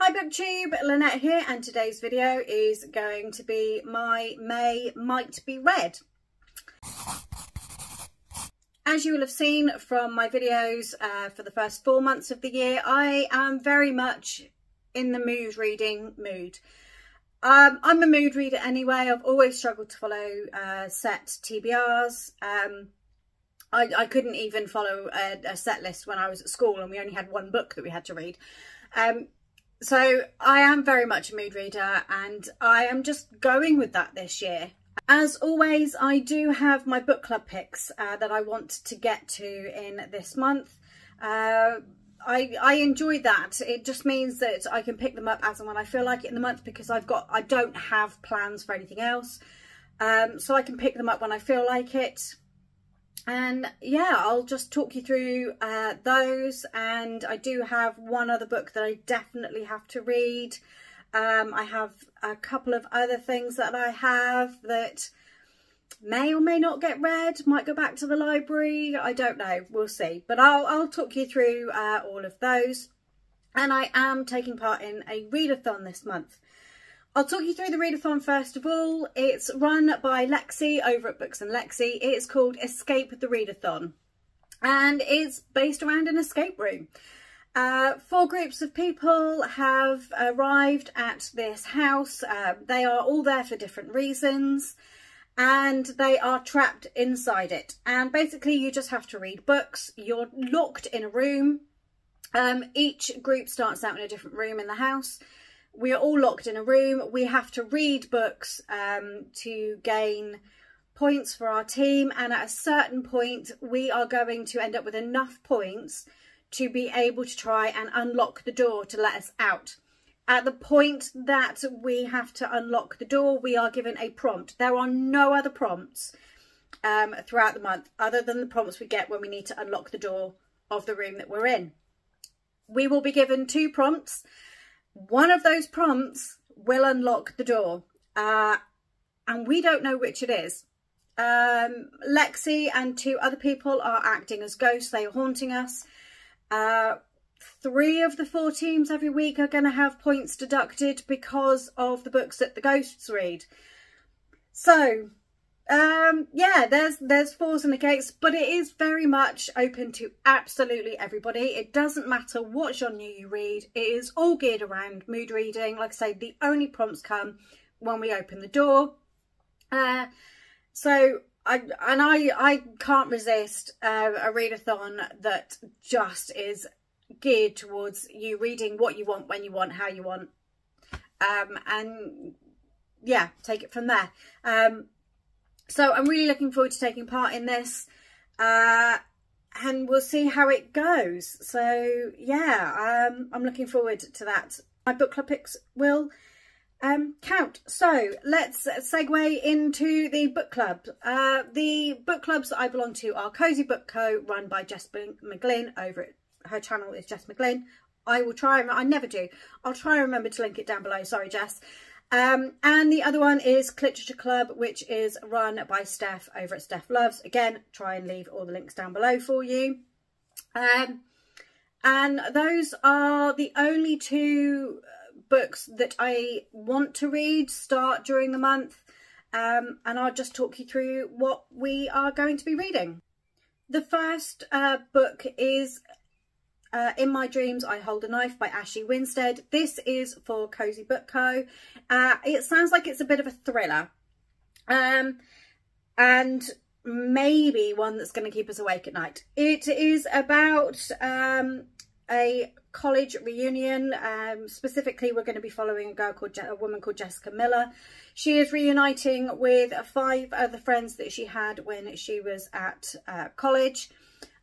Hi BookTube, Lynnette here and today's video is going to be my May Might Be Read. As you will have seen from my videos uh, for the first four months of the year, I am very much in the mood reading mood. Um, I'm a mood reader anyway. I've always struggled to follow uh, set TBRs. Um, I, I, couldn't even follow a, a, set list when I was at school and we only had one book that we had to read. Um, so I am very much a mood reader and I am just going with that this year. As always, I do have my book club picks uh, that I want to get to in this month. Uh, I, I enjoy that. It just means that I can pick them up as and when I feel like it in the month because I've got I don't have plans for anything else. Um, so I can pick them up when I feel like it and yeah I'll just talk you through uh, those. And I do have one other book that I definitely have to read. Um, I have a couple of other things that I have that may or may not get read might go back to the library. I don't know. We'll see. But I'll, I'll talk you through uh, all of those. And I am taking part in a readathon this month I'll talk you through the readathon first of all. It's run by Lexie over at Books and Lexie. It's called Escape the Readathon and it's based around an escape room. Uh, four groups of people have arrived at this house. Uh, they are all there for different reasons and they are trapped inside it. And basically you just have to read books. You're locked in a room. Um, each group starts out in a different room in the house we are all locked in a room. We have to read books um, to gain points for our team. And at a certain point, we are going to end up with enough points to be able to try and unlock the door to let us out. At the point that we have to unlock the door, we are given a prompt. There are no other prompts um, throughout the month other than the prompts we get when we need to unlock the door of the room that we're in. We will be given two prompts one of those prompts will unlock the door uh, and we don't know which it is. Um, Lexie and two other people are acting as ghosts. They are haunting us. Uh, three of the four teams every week are going to have points deducted because of the books that the ghosts read. So um yeah there's there's fours and against but it is very much open to absolutely everybody. It doesn't matter what genre you read. It is all geared around mood reading. Like i say the only prompts come when we open the door. Uh so i and i i can't resist uh, a readathon that just is geared towards you reading what you want when you want how you want. Um and yeah take it from there. Um so I'm really looking forward to taking part in this. Uh, and we'll see how it goes. So yeah, um, I'm looking forward to that. My book club picks will um, count. So let's segue into the book club. Uh, the book clubs that I belong to are Cozy Book Co, run by Jess McGlynn over at her channel is Jess McGlynn. I will try, I never do. I'll try and remember to link it down below. Sorry, Jess. Um, and the other one is Literature Club, which is run by Steph over at Steph Loves. Again, try and leave all the links down below for you. Um, and those are the only two uh, books that I want to read, start during the month. Um, and I'll just talk you through what we are going to be reading. The first uh, book is uh, In My Dreams, I Hold a Knife by Ashley Winstead. This is for Cozy Book Co. Uh, it sounds like it's a bit of a thriller. Um, and maybe one that's going to keep us awake at night. It is about um, a college reunion. Um, specifically, we're going to be following a girl called Je a woman called Jessica Miller. She is reuniting with five other friends that she had when she was at uh, college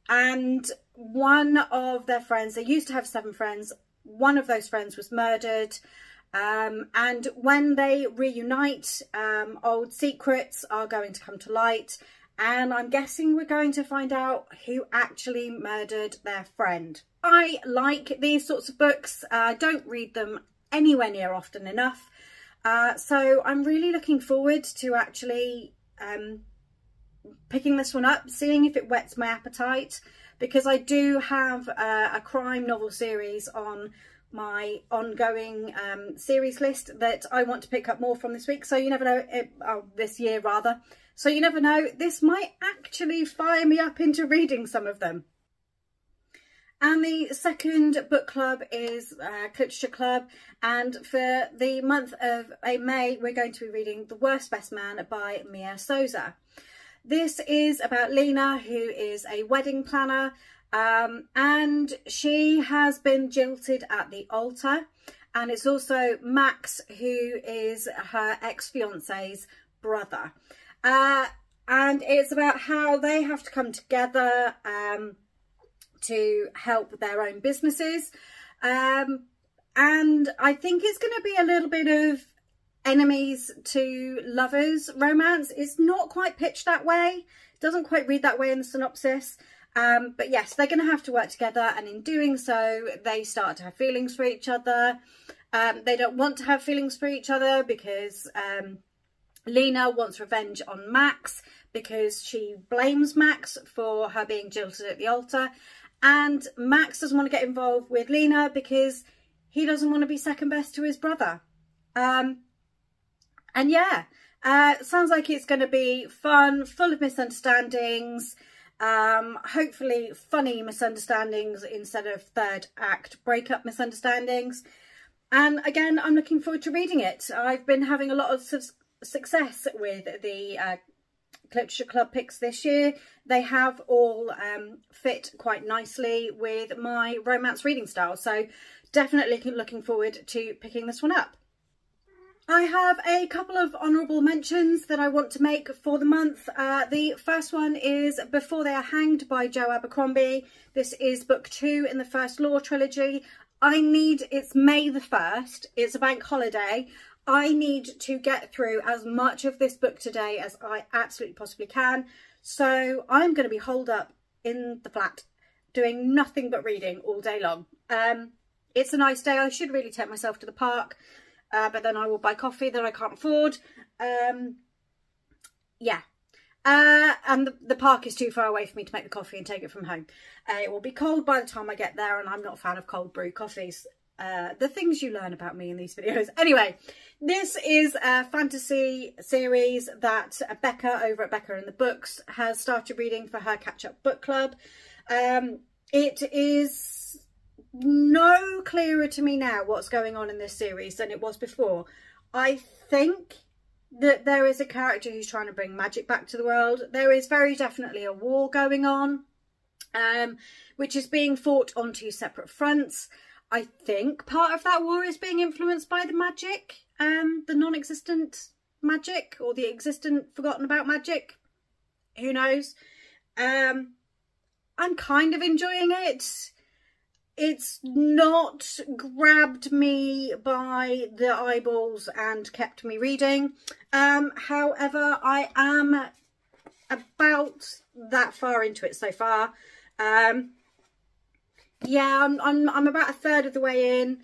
and one of their friends, they used to have seven friends, one of those friends was murdered. Um, and when they reunite, um, old secrets are going to come to light. And I'm guessing we're going to find out who actually murdered their friend. I like these sorts of books. Uh, I uh, don't read them anywhere near often enough. Uh, so I'm really looking forward to actually um, picking this one up, seeing if it whets my appetite because I do have a crime novel series on my ongoing um, series list that I want to pick up more from this week. So you never know, it, oh, this year rather. So you never know, this might actually fire me up into reading some of them. And the second book club is uh, Literature Club. And for the month of May, we're going to be reading The Worst Best Man by Mia Sosa. This is about Lena, who is a wedding planner. Um, and she has been jilted at the altar. And it's also Max, who is her ex-fiance's brother. Uh, and it's about how they have to come together um, to help their own businesses. Um, and I think it's going to be a little bit of enemies to lovers romance. It's not quite pitched that way. It doesn't quite read that way in the synopsis. Um, but yes, they're going to have to work together and in doing so, they start to have feelings for each other. Um, they don't want to have feelings for each other because um, Lena wants revenge on Max because she blames Max for her being jilted at the altar and Max doesn't want to get involved with Lena because he doesn't want to be second best to his brother. Um, and yeah, uh, sounds like it's going to be fun, full of misunderstandings, um, hopefully funny misunderstandings instead of third act breakup misunderstandings. And again, I'm looking forward to reading it. I've been having a lot of su success with the uh, Literature Club picks this year. They have all um, fit quite nicely with my romance reading style. So definitely looking forward to picking this one up. I have a couple of honourable mentions that I want to make for the month. Uh, the first one is Before They Are Hanged by Joe Abercrombie. This is book two in the first Law trilogy. I need, it's May the 1st, it's a bank holiday. I need to get through as much of this book today as I absolutely possibly can. So I'm going to be holed up in the flat doing nothing but reading all day long. Um, it's a nice day. I should really take myself to the park, uh, but then I will buy coffee that I can't afford. Um, yeah. Uh, and the, the, park is too far away for me to make the coffee and take it from home. Uh, it will be cold by the time I get there and I'm not a fan of cold brew coffees uh, the things you learn about me in these videos. Anyway, this is a fantasy series that Becca over at Becca and the Books has started reading for her catch-up book club. Um, it is no clearer to me now what's going on in this series than it was before. I think that there is a character who's trying to bring magic back to the world. There is very definitely a war going on, um, which is being fought on two separate fronts. I think part of that war is being influenced by the magic, um, the non-existent magic or the existent forgotten about magic. Who knows? Um, I'm kind of enjoying it. It's not grabbed me by the eyeballs and kept me reading. Um, however, I am about that far into it so far. Um, yeah, I'm, I'm, I'm about a third of the way in.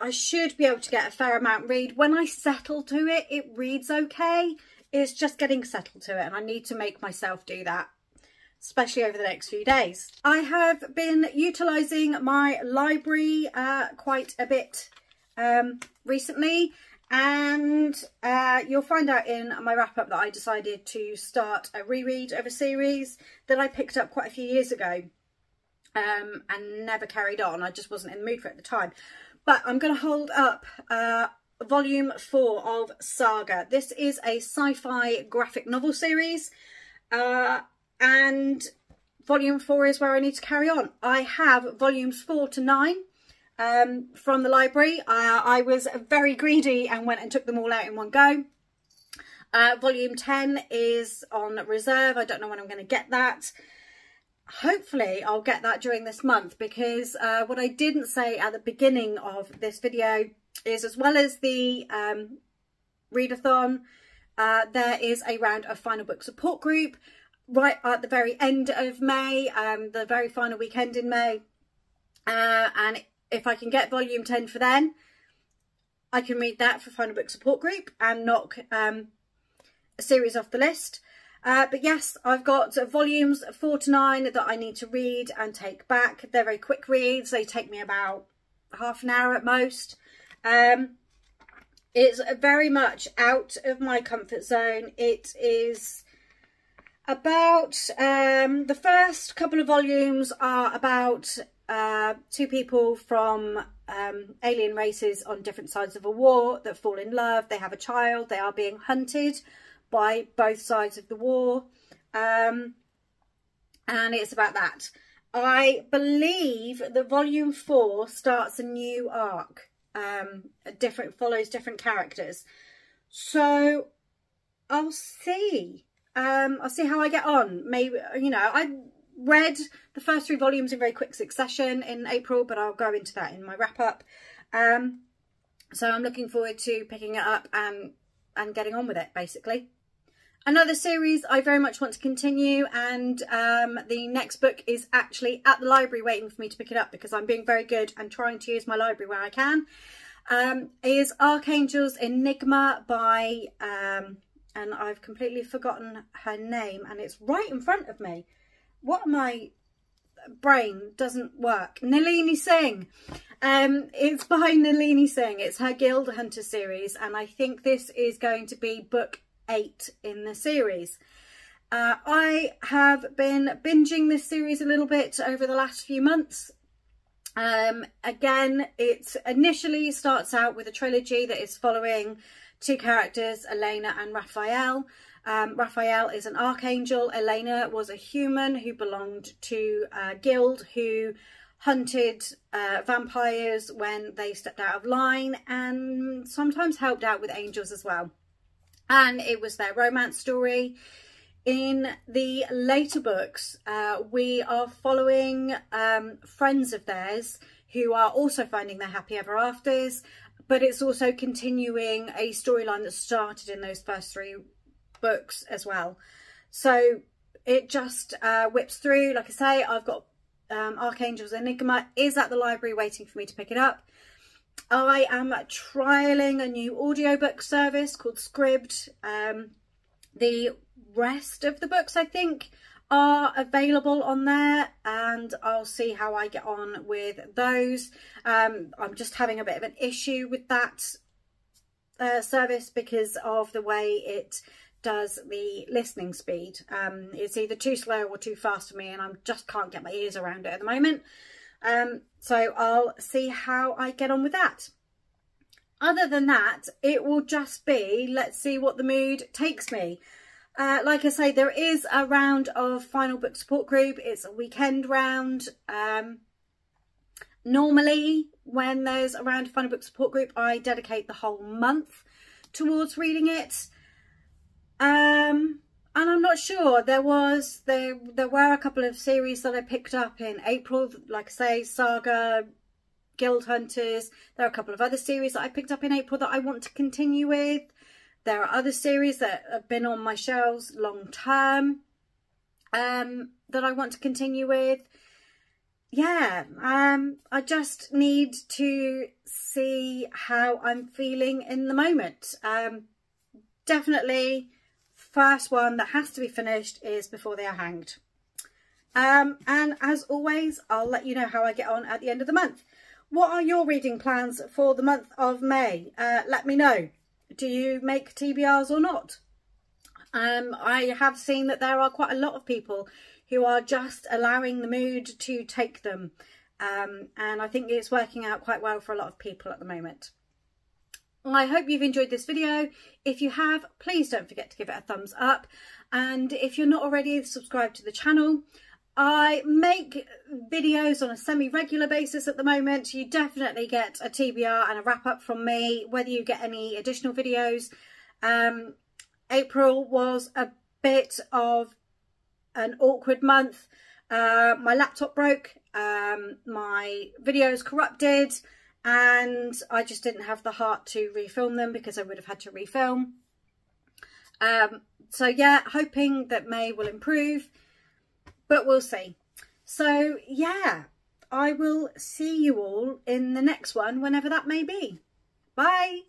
I should be able to get a fair amount read. When I settle to it, it reads okay. It's just getting settled to it and I need to make myself do that, especially over the next few days. I have been utilising my library uh, quite a bit um, recently and uh, you'll find out in my wrap up that I decided to start a reread of a series that I picked up quite a few years ago um, and never carried on. I just wasn't in the mood for it at the time. But I'm going to hold up uh, volume four of Saga. This is a sci-fi graphic novel series. Uh, and volume four is where I need to carry on. I have volumes four to nine um, from the library. I was very greedy and went and took them all out in one go. Uh, volume 10 is on reserve. I don't know when I'm going to get that hopefully I'll get that during this month because uh, what I didn't say at the beginning of this video is as well as the um, readathon, uh, there is a round of final book support group right at the very end of May, um, the very final weekend in May. Uh, and if I can get volume 10 for then, I can read that for final book support group and knock um, a series off the list. Uh, but yes, I've got volumes four to nine that I need to read and take back. They're very quick reads. They take me about half an hour at most. Um, it's very much out of my comfort zone. It is about, um, the first couple of volumes are about uh, two people from um, alien races on different sides of a war that fall in love. They have a child. They are being hunted by both sides of the war. Um, and it's about that. I believe that volume four starts a new arc. Um, different follows different characters. So I'll see. Um, I'll see how I get on. Maybe you know I read the first three volumes in very quick succession in April, but I'll go into that in my wrap up. Um, so I'm looking forward to picking it up and and getting on with it basically. Another series I very much want to continue and um, the next book is actually at the library waiting for me to pick it up because I'm being very good and trying to use my library where I can, um, is Archangel's Enigma by, um, and I've completely forgotten her name and it's right in front of me. What my brain doesn't work. Nalini Singh. Um, it's by Nalini Singh. It's her Guild Hunter series and I think this is going to be book eight in the series. Uh, I have been binging this series a little bit over the last few months. Um, again, it initially starts out with a trilogy that is following two characters, Elena and Raphael. Um, Raphael is an archangel. Elena was a human who belonged to a guild who hunted uh, vampires when they stepped out of line and sometimes helped out with angels as well and it was their romance story. In the later books, uh, we are following um, friends of theirs who are also finding their happy ever afters, but it's also continuing a storyline that started in those first three books as well. So it just uh, whips through. Like I say, I've got um, Archangel's Enigma is at the library waiting for me to pick it up. I am trialing a new audiobook service called Scribd. Um, the rest of the books, I think, are available on there and I'll see how I get on with those. Um, I'm just having a bit of an issue with that uh, service because of the way it does the listening speed. Um, it's either too slow or too fast for me and I just can't get my ears around it at the moment. Um, so I'll see how I get on with that. Other than that, it will just be, let's see what the mood takes me. Uh, like I say, there is a round of final book support group. It's a weekend round. Um, normally, when there's a round of final book support group, I dedicate the whole month towards reading it. Um, and I'm not sure. There was there there were a couple of series that I picked up in April, like I say, Saga, Guild Hunters. There are a couple of other series that I picked up in April that I want to continue with. There are other series that have been on my shelves long term um, that I want to continue with. Yeah, um, I just need to see how I'm feeling in the moment. Um, definitely first one that has to be finished is Before They Are Hanged. Um, and as always, I'll let you know how I get on at the end of the month. What are your reading plans for the month of May? Uh, let me know. Do you make TBRs or not? Um, I have seen that there are quite a lot of people who are just allowing the mood to take them. Um, and I think it's working out quite well for a lot of people at the moment. I hope you've enjoyed this video. If you have, please don't forget to give it a thumbs up. And if you're not already subscribed to the channel, I make videos on a semi-regular basis at the moment. You definitely get a TBR and a wrap-up from me, whether you get any additional videos. Um, April was a bit of an awkward month. Uh, my laptop broke, um, my videos corrupted, and I just didn't have the heart to refilm them because I would have had to refilm. Um, so yeah, hoping that May will improve, but we'll see. So yeah, I will see you all in the next one, whenever that may be. Bye.